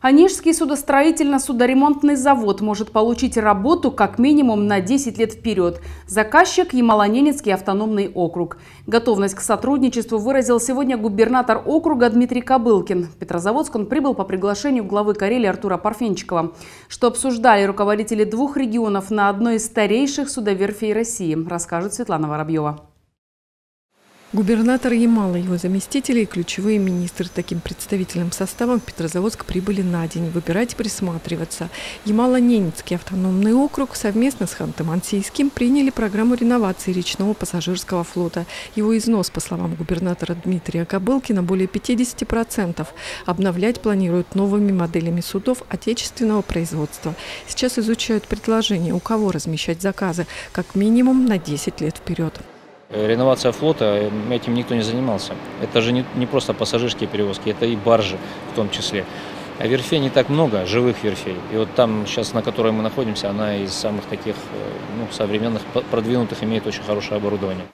Онежский судостроительно-судоремонтный завод может получить работу как минимум на 10 лет вперед. Заказчик – Ямало-Ненецкий автономный округ. Готовность к сотрудничеству выразил сегодня губернатор округа Дмитрий Кобылкин. Петрозаводск он прибыл по приглашению главы Карелии Артура Парфенчикова. Что обсуждали руководители двух регионов на одной из старейших судоверфей России, расскажет Светлана Воробьева. Губернатор Ямала, его заместители и ключевые министры таким представительным составом в Петрозаводск прибыли на день. Выбирать и присматриваться. Ямало-Ненецкий автономный округ совместно с Ханты-Мансийским приняли программу реновации речного пассажирского флота. Его износ, по словам губернатора Дмитрия Кобылкина, более 50%. Обновлять планируют новыми моделями судов отечественного производства. Сейчас изучают предложение, у кого размещать заказы, как минимум на 10 лет вперед. Э, реновация флота, э, этим никто не занимался. Это же не, не просто пассажирские перевозки, это и баржи в том числе. А верфей не так много, живых верфей. И вот там сейчас, на которой мы находимся, она из самых таких э, ну, современных, продвинутых, имеет очень хорошее оборудование.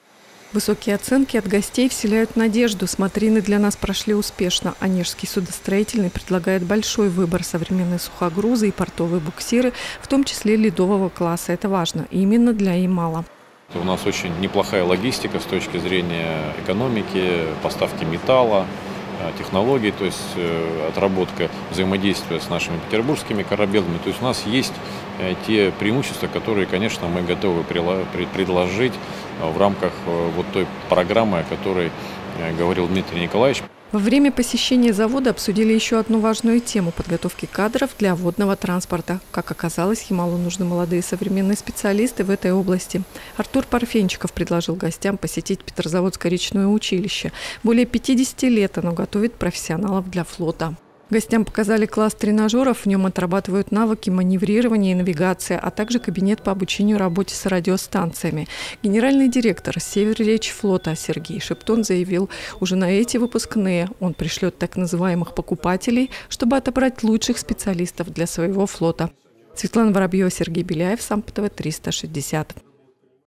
Высокие оценки от гостей вселяют надежду. Смотрины для нас прошли успешно. Онежский судостроительный предлагает большой выбор современной сухогрузы и портовые буксиры, в том числе ледового класса. Это важно именно для Ямала. У нас очень неплохая логистика с точки зрения экономики, поставки металла, э, технологий, то есть э, отработка взаимодействия с нашими петербургскими корабелами. То есть у нас есть э, те преимущества, которые, конечно, мы готовы предложить в рамках вот той программы, о которой говорил Дмитрий Николаевич. Во время посещения завода обсудили еще одну важную тему – подготовки кадров для водного транспорта. Как оказалось, Ямалу нужны молодые современные специалисты в этой области. Артур Парфенчиков предложил гостям посетить Петрозаводское речное училище. Более 50 лет оно готовит профессионалов для флота. Гостям показали класс тренажеров, в нем отрабатывают навыки маневрирования и навигации, а также кабинет по обучению работе с радиостанциями. Генеральный директор Северречь флота Сергей Шептон заявил, уже на эти выпускные он пришлет так называемых покупателей, чтобы отобрать лучших специалистов для своего флота. Светлана Воробьева, Сергей Беляев, Сампотова, 360.